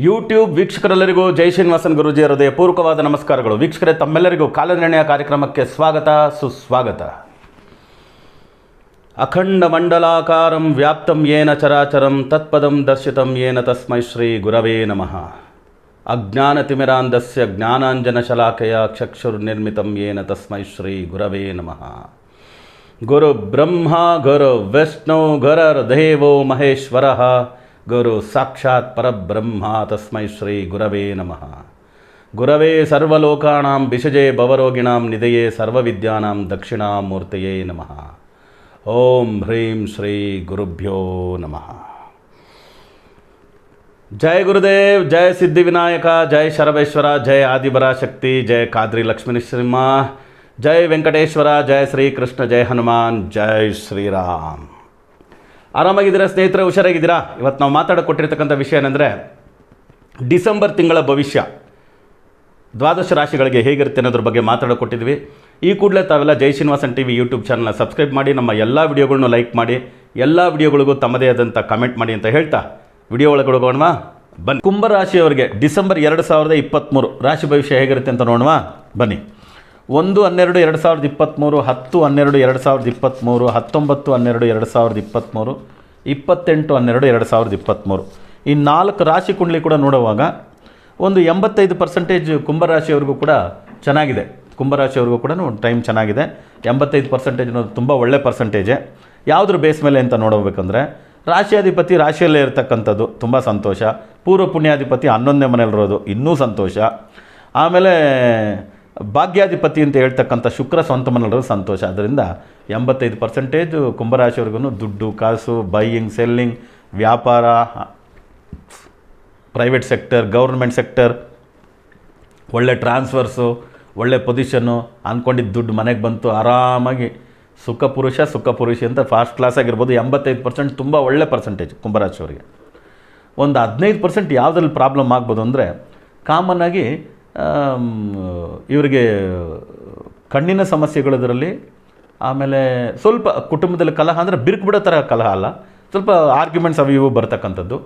YouTube ವೀಕ್ಷಕರೆಲ್ಲರಿಗೂ ಜೈ ಶ್ರೀನಿವಾಸನ್ ಗುರುಜಿ ಹೃದಯ ಪೂರ್ವಕವಾದ ನಮಸ್ಕಾರಗಳು. ವೀಕ್ಷಕರೇ, ತಮ್ಮೆಲ್ಲರಿಗೂ ಕಾಲನಿರ್ಣಯ ಕಾರ್ಯಕ್ರಮಕ್ಕೆ ಸ್ವಾಗತ, ಸುಸ್ವಾಗತ. ಅಖಂಡ ಮಂಡಲಾಕಾರಂ ವ್ಯಾಪ್ತಂ ಏನ ಚರಾಚರಂ ತತ್ಪದಂ ದರ್ಶಿತಂ ಏನ ತಸ್ಮೈ ಶ್ರೀ ಗುರವೇ ನಮಃ. ಅಜ್ಞಾನತಿಮಿರಾಂಧಸ್ಯ ಚಕ್ಷುರ್ ನಿರ್ಮಿತಂ ಏನ ತಸ್ಮೈ ಶ್ರೀ ಗುರವೇ ನಮಃ. ಗುರು ಬ್ರಹ್ಮ, ಗುರು ವಿಷ್ಣು, ಗುರರ್ದೇವೋ ಮಹೇಶ್ವರ. ಗುರು ಸಾಕ್ಷಾತ್ ಪರಬ್ರಹ್ಮ ತಸ್ಮೈ ಶ್ರೀ ಗುರವೇ ನಮಃ ಗುರವೇ ಸರ್ವಲೋಕಾನಾಂ ವಿಷಜೆ ಭವರೋಗಿಣಾಂ ನಿಧಯೇ ಸರ್ವವಿದ್ಯಾನಾಂ ದಕ್ಷಿಣಾಮೂರ್ತಯೇ ನಮಃ ಓಂ ಹ್ರೀಂ ಶ್ರೀ ಗುರುಭ್ಯೋ ನಮಃ ಜಯ ಗುರುದೇವ್ ಜಯ ಸಿದ್ಧಿವಿನಾಯಕ ಜಯ ಶರಬೇಶ್ವರ ಜಯ ಆದಿಪರಾಶಕ್ತಿ ಜಯ ಕಾದ್ರಿ ಲಕ್ಷ್ಮೀನರಸಿಂಹ ಜಯ ವೆಂಕಟೇಶ್ವರ ಜಯ ಶ್ರೀಕೃಷ್ಣ ಜಯ ಹನುಮಾನ್ ಜಯ ಶ್ರೀರಾಮ್ ಆರಾಮಾಗಿದ್ದೀರಾ ಸ್ನೇಹಿತರೆ? ಹುಷಾರಾಗಿದ್ದೀರಾ? ಇವತ್ತು ನಾವು ಮಾತಾಡಕ್ಕೆ ಕೊಟ್ಟಿರ್ತಕ್ಕಂಥ ವಿಷಯ ಏನಂದರೆ, ಡಿಸೆಂಬರ್ ತಿಂಗಳ ಭವಿಷ್ಯ. ದ್ವಾದಶ ರಾಶಿಗಳಿಗೆ ಹೇಗಿರುತ್ತೆ ಅನ್ನೋದ್ರ ಬಗ್ಗೆ ಮಾತಾಡೋ ಕೊಟ್ಟಿದ್ವಿ ಈ ಕೂಡಲೇ ತಾವೆಲ್ಲ Jai Srinivasan T V YouTube ಚಾನಲ್ನ ಸಬ್ಸ್ಕ್ರೈಬ್ ಮಾಡಿ, ನಮ್ಮ ಎಲ್ಲ ವಿಡಿಯೋಗಳನ್ನು ಲೈಕ್ ಮಾಡಿ, ಎಲ್ಲ ವಿಡಿಯೋಗಳಿಗೂ ತಮ್ಮದೇ ಆದಂಥ ಕಮೆಂಟ್ ಮಾಡಿ ಅಂತ ಹೇಳ್ತಾ ವಿಡಿಯೋ ಒಳಗೆ ಬನ್ನಿ. ಕುಂಭರಾಶಿಯವರಿಗೆ ಡಿಸೆಂಬರ್ ಎರಡು ಸಾವಿರದ ಇಪ್ಪತ್ತ್ಮೂರು ರಾಶಿ ಭವಿಷ್ಯ ಹೇಗಿರುತ್ತೆ ಅಂತ ನೋಡುವ? ಬನ್ನಿ. ಒಂದು ಹನ್ನೆರಡು ಎರಡು ಸಾವಿರದ ಇಪ್ಪತ್ತ್ಮೂರು, ಹತ್ತು ಹನ್ನೆರಡು ಎರಡು ಸಾವಿರದ ಇಪ್ಪತ್ತ್ಮೂರು, ಹತ್ತೊಂಬತ್ತು ಹನ್ನೆರಡು ಎರಡು ಸಾವಿರದ ಇಪ್ಪತ್ತ್ಮೂರು, ಇಪ್ಪತ್ತೆಂಟು ಹನ್ನೆರಡು ಎರಡು ಸಾವಿರದ ಇಪ್ಪತ್ತ್ಮೂರು. ಈ ನಾಲ್ಕು ರಾಶಿ ಕುಂಡಲಿ ಕೂಡ ನೋಡುವಾಗ ಒಂದು ಎಂಬತ್ತೈದು ಪರ್ಸೆಂಟೇಜ್ ಕುಂಭರಾಶಿಯವ್ರಿಗೂ ಕೂಡ ಚೆನ್ನಾಗಿದೆ. ಕುಂಭರಾಶಿಯವ್ರಿಗೂ ಕೂಡ ಟೈಮ್ ಚೆನ್ನಾಗಿದೆ. ಎಂಬತ್ತೈದು ಪರ್ಸೆಂಟೇಜ್ ಅನ್ನೋದು ತುಂಬ ಒಳ್ಳೆ ಪರ್ಸೆಂಟೇಜೇ ಯಾವುದ್ರ ಬೇಸ್ ಮೇಲೆ ಅಂತ ನೋಡಬೇಕಂದ್ರೆ ರಾಶಿಯಾಧಿಪತಿ ರಾಶಿಯಲ್ಲೇ ಇರತಕ್ಕಂಥದ್ದು ತುಂಬ ಸಂತೋಷ. ಪೂರ್ವ ಪುಣ್ಯಾಧಿಪತಿ ಹನ್ನೊಂದನೇ ಮನೆಯಲ್ಲಿರೋದು ಇನ್ನೂ ಸಂತೋಷ. ಆಮೇಲೆ ಭಾಗ್ಯಾಧಿಪತಿ ಅಂತ ಹೇಳ್ತಕ್ಕಂಥ ಶುಕ್ರ ಸ್ವಂತ ಮನೆಯಲ್ಲಿರೋದು ಸಂತೋಷ. ಅದರಿಂದ ಎಂಬತ್ತೈದು ಪರ್ಸೆಂಟೇಜ್ ಕುಂಭರಾಶಿಯವ್ರಿಗೂ ದುಡ್ಡು, ಕಾಸು ಬೈಯಿಂಗ್ ಸೆಲ್ಲಿಂಗ್ ವ್ಯಾಪಾರ ಪ್ರೈವೇಟ್ ಸೆಕ್ಟರ್ ಗೌರ್ಮೆಂಟ್ ಸೆಕ್ಟರ್ ಒಳ್ಳೆ ಟ್ರಾನ್ಸ್ಫರ್ಸು ಒಳ್ಳೆ ಪೊಸಿಷನ್ನು ಅಂದ್ಕೊಂಡಿದ್ದ ದುಡ್ಡು ಮನೆಗೆ ಬಂತು, ಆರಾಮಾಗಿ ಸುಖ ಪುರುಷ ಸುಖ ಪುರುಷ ಅಂತ ಫಾಸ್ಟ್ ಕ್ಲಾಸ್ ಆಗಿರ್ಬೋದು, ಎಂಬತ್ತೈದು ಪರ್ಸೆಂಟ್ ತುಂಬ ಒಳ್ಳೆ ಪರ್ಸೆಂಟೇಜ್ ಕುಂಭರಾಶಿಯವರಿಗೆ. ಒಂದು ಹದಿನೈದು ಪರ್ಸೆಂಟ್ ಯಾವುದ್ರಲ್ಲಿ ಪ್ರಾಬ್ಲಮ್ ಆಗ್ಬೋದು ಅಂದರೆ ಕಾಮನ್ನಾಗಿ ಇವರಿಗೆ ಕಣ್ಣಿನ ಸಮಸ್ಯೆಗಳದರಲ್ಲಿ ಆಮೇಲೆ ಸ್ವಲ್ಪ ಕುಟುಂಬದಲ್ಲಿ ಕಲಹ ಅಂದರೆ ಬಿರುಕು ಬಿಡೋ ಥರ ಕಲಹ ಅಲ್ಲ. ಸ್ವಲ್ಪ ಆರ್ಗ್ಯುಮೆಂಟ್ಸ್ ಅವು ಇವು ಬರ್ತಕ್ಕಂಥದ್ದು.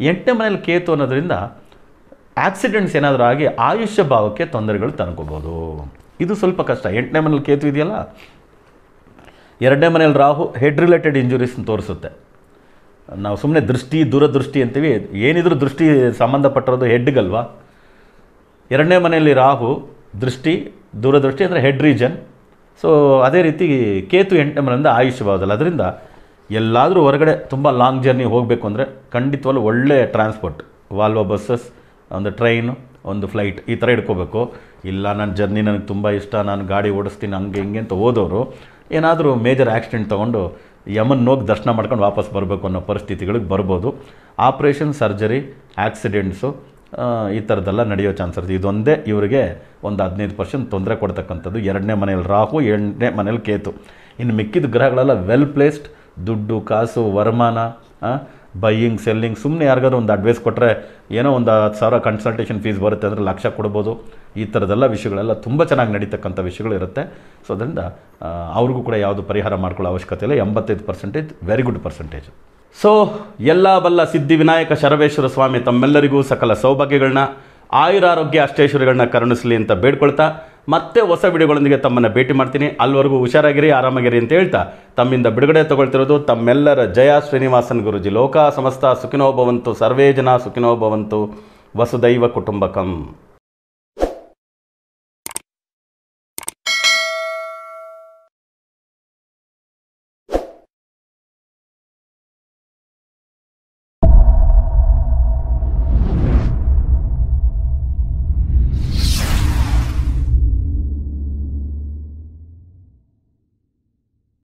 ಎಂಟನೇ ಮನೇಲಿ ಕೇತು ಅನ್ನೋದರಿಂದ ಆಕ್ಸಿಡೆಂಟ್ಸ್ ಏನಾದರೂ ಆಗಿ ಆಯುಷ್ಯ ಭಾವಕ್ಕೆ ತೊಂದರೆಗಳು ತಂದ್ಕೋಬೋದು ಇದು ಸ್ವಲ್ಪ ಕಷ್ಟ. ಎಂಟನೇ ಮನೇಲಿ ಕೇತು ಇದೆಯಲ್ಲ? ಎರಡನೇ ಮನೇಲಿ ರಾಹು ಹೆಡ್ ರಿಲೇಟೆಡ್ ಇಂಜುರೀಸ್ ತೋರಿಸುತ್ತೆ. ನಾವು ಸುಮ್ಮನೆ ದೃಷ್ಟಿ, ದೂರದೃಷ್ಟಿ ಅಂತೀವಿ. ಏನಿದ್ರೂ ದೃಷ್ಟಿ ಸಂಬಂಧಪಟ್ಟಿರೋದು ಹೆಡ್ಗಲ್ವಾ ಎರಡನೇ ಮನೆಯಲ್ಲಿ ರಾಹು, ದೃಷ್ಟಿ, ದೂರದೃಷ್ಟಿ ಅಂದರೆ ಹೆಡ್ ರೀಜನ್ ಸೊ ಅದೇ ರೀತಿ ಕೇತು ಎಂಟನೇ ಮನೆಯಿಂದ ಆಯುಷ್ಯ ಭಾವದಲ್ಲ ಅದರಿಂದ ಎಲ್ಲಾದರೂ ಹೊರಗಡೆ ತುಂಬ ಲಾಂಗ್ ಜರ್ನಿ ಹೋಗಬೇಕು ಅಂದರೆ ಖಂಡಿತವಾಗ್ಲೂ ಒಳ್ಳೆಯ ಟ್ರಾನ್ಸ್ಪೋರ್ಟ್ ವಾಲ್ವೋ ಬಸ್ಸಸ್ ಒಂದು ಟ್ರೈನು ಒಂದು ಫ್ಲೈಟ್ ಈ ಥರ ಇಟ್ಕೋಬೇಕು ಇಲ್ಲ ನನ್ನ ಜರ್ನಿ ನನಗೆ ತುಂಬ ಇಷ್ಟ, ನಾನು ಗಾಡಿ ಓಡಿಸ್ತೀನಿ, ಹಂಗೆ ಹಿಂಗೆ ಅಂತ ಓದೋರು ಏನಾದರೂ ಮೇಜರ್ ಆ್ಯಕ್ಸಿಡೆಂಟ್ ತೊಗೊಂಡು ಯಮನ್ ಹೋಗಿ ದರ್ಶನ ಮಾಡ್ಕೊಂಡು ವಾಪಸ್ ಬರಬೇಕು ಅನ್ನೋ ಪರಿಸ್ಥಿತಿಗಳಿಗೆ ಬರ್ಬೋದು. ಆಪ್ರೇಷನ್ ಸರ್ಜರಿ ಆಕ್ಸಿಡೆಂಟ್ಸು ಈ ಥರದ್ದೆಲ್ಲ ನಡೆಯೋ ಚಾನ್ಸ್ ಇರುತ್ತೆ ಇದೊಂದೇ ಇವರಿಗೆ ಒಂದು ಹದಿನೈದು ಪರ್ಸೆಂಟ್ ತೊಂದರೆ ಕೊಡ್ತಕ್ಕಂಥದ್ದು. ಎರಡನೇ ಮನೇಲಿ ರಾಹು ಎಂಟನೇ ಮನೇಲಿ ಕೇತು. ಇನ್ನು ಮಿಕ್ಕಿದ ಗ್ರಹಗಳೆಲ್ಲ ವೆಲ್ ಪ್ಲೇಸ್ಡ್ ದುಡ್ಡು, ಕಾಸು, ವರಮಾನ ಬೈಯಿಂಗ್ ಸೆಲ್ಲಿಂಗ್ ಸುಮ್ಮನೆ ಯಾರಿಗಾದ್ರೂ ಒಂದು ಅಡ್ವೈಸ್ ಕೊಟ್ಟರೆ ಏನೋ ಒಂದು ಹತ್ತು ಸಾವಿರ ಕನ್ಸಲ್ಟೇಷನ್ ಫೀಸ್ ಬರುತ್ತೆ ಅಂದರೆ ಲಕ್ಷ ಕೊಡ್ಬೋದು. ಈ ಥರದೆಲ್ಲ ವಿಷಯಗಳೆಲ್ಲ ತುಂಬ ಚೆನ್ನಾಗಿ ನಡೀತಕ್ಕಂಥ ವಿಷಯಗಳಿರುತ್ತೆ ಸೊ ಅದರಿಂದ ಅವ್ರಿಗೂ ಕೂಡ ಯಾವುದು ಪರಿಹಾರ ಮಾಡ್ಕೊಳ್ಳೋ ಅವಶ್ಯಕತೆ ಇಲ್ಲ. ಎಂಬತ್ತೈದು percentage very good percentage so ಎಲ್ಲ ಬಲ್ಲ ಸಿದ್ಧಿ ವಿನಾಯಕ ಶರವೇಶ್ವರ ಸ್ವಾಮಿ ತಮ್ಮೆಲ್ಲರಿಗೂ ಸಕಲ ಸೌಭಾಗ್ಯಗಳನ್ನ, ಆಯುರಾರೋಗ್ಯ ಅಷ್ಟೇಶ್ವರಿಗಳನ್ನ ಕರುಣಿಸಲಿ ಅಂತ ಬೇಡ್ಕೊಳ್ತಾ, ಮತ್ತೆ ಹೊಸ ವಿಡಿಯೋಗಳೊಂದಿಗೆ ತಮ್ಮನ್ನು ಭೇಟಿ ಮಾಡ್ತೀನಿ. ಅಲ್ಲಿವರೆಗೂ ಹುಷಾರಾಗಿರಿ, ಆರಾಮಾಗಿರಿ ಅಂತ ಹೇಳ್ತಾ, ತಮ್ಮಿಂದ ಬಿಡುಗಡೆ ತಗೊಳ್ತಿರೋದು ತಮ್ಮೆಲ್ಲರ ಜಯ ಶ್ರೀನಿವಾಸನ್ ಗುರುಜಿ. ಲೋಕ ಸಮಸ್ತ ಸುಖಿನೋ ಭವಂತು, ಸರ್ವೇ ಜನ ಸುಖಿನೋ ಭವಂತು. ವಸುದೈವ ಕುಟುಂಬಕಂ.